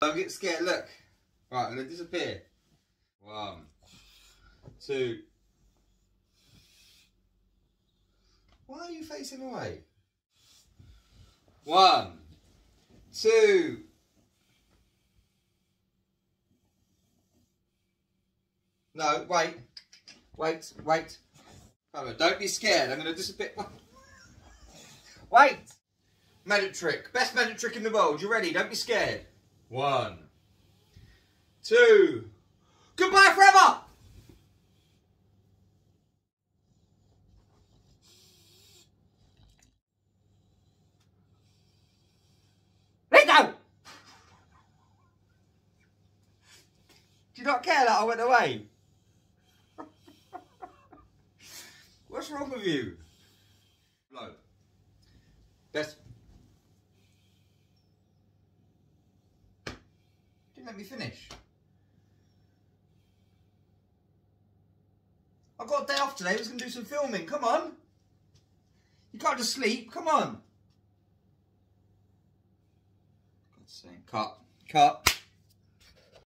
Don't get scared, look. Right, I'm gonna disappear. One, two. Why are you facing away? One, two. No, wait. Wait, wait. Don't be scared. I'm to disappear. Wait! Magic trick. Best magic trick in the world. You ready? Don't be scared. One. Two. Goodbye forever! Rico! Do you not care that I went away? What's wrong with you? Blow. Best. Let me finish. I've got a day off today. I was going to do some filming. Come on. You can't just sleep. Come on. God's sake. Cut. Cut.